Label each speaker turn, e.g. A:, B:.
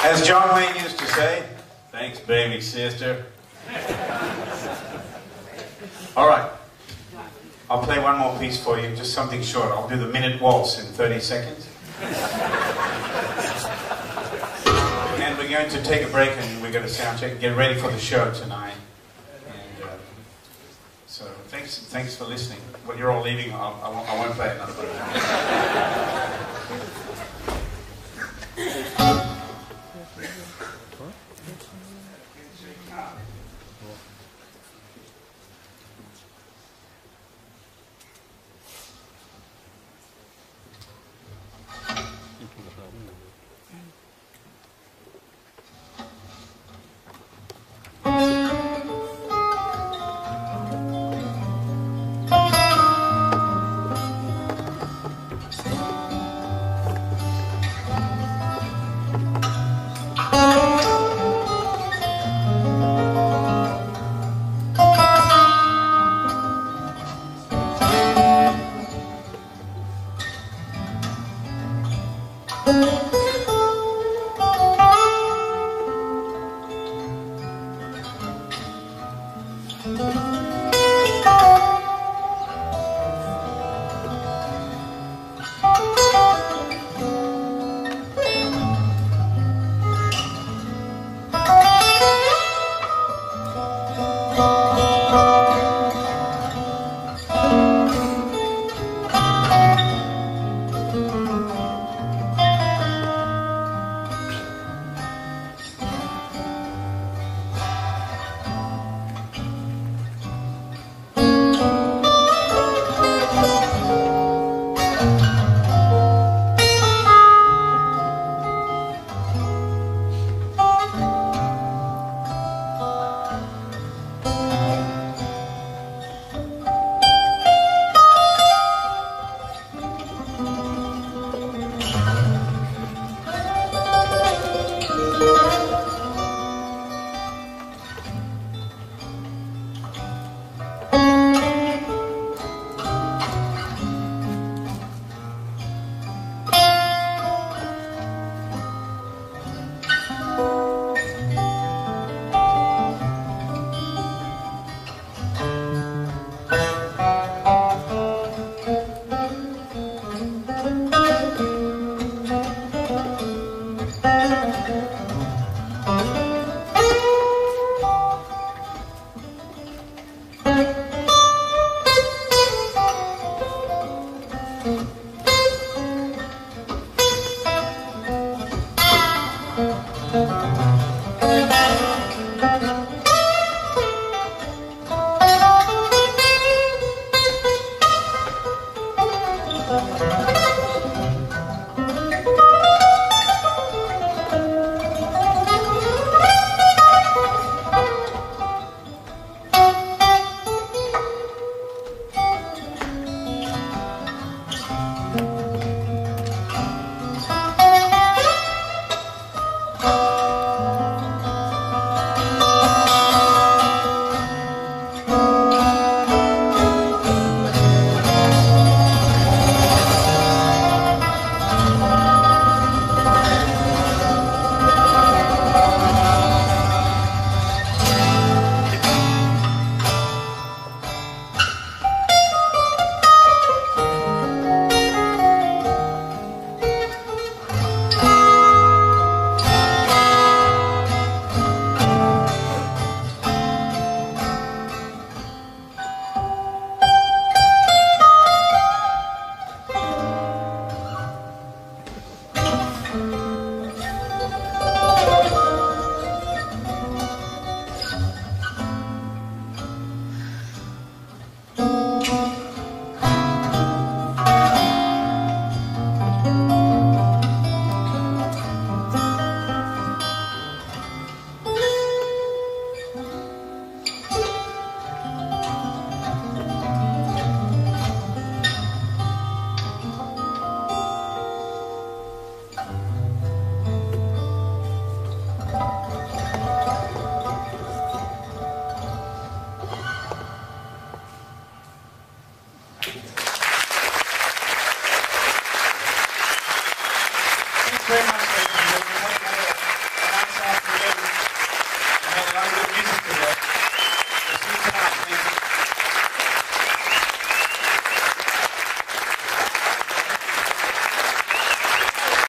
A: As John Wayne used to say, thanks, baby sister. All right. I'll play one more piece for you, just something short. I'll do the minute waltz in 30 seconds. and we're going to take a break and we're going to sound check and get ready for the show tonight. And uh, so thanks, thanks for listening. When you're all leaving, I'll, I, won't, I won't play another one. Very much,